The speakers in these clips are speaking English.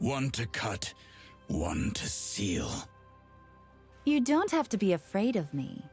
One to cut, one to seal. You don't have to be afraid of me.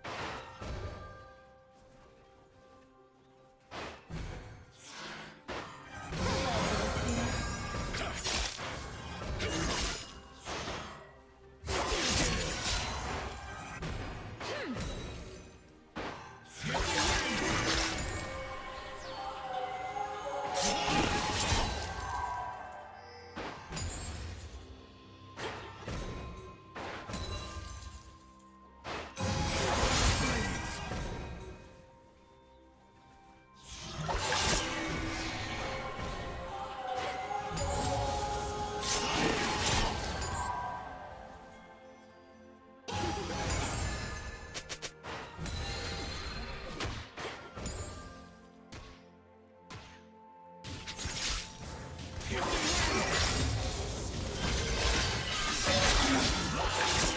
Double kill.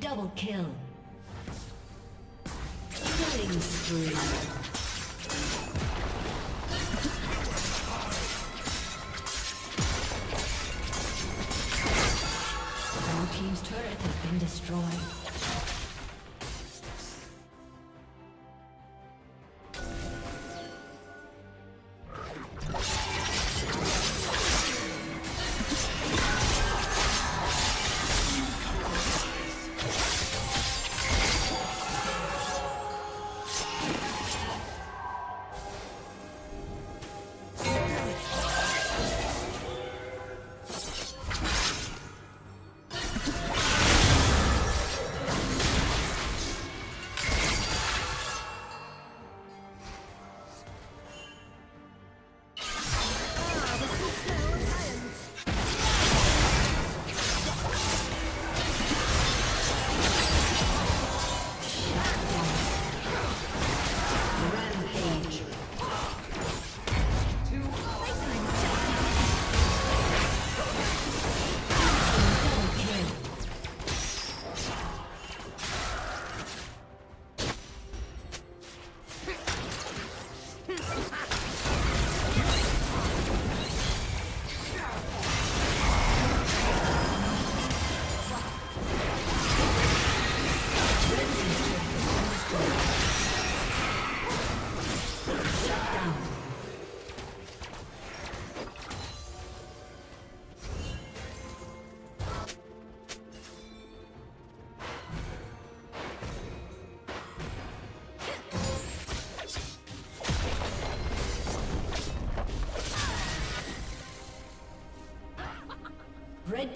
double kill. Killing spree. team's turret has been destroyed.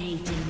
Dominating.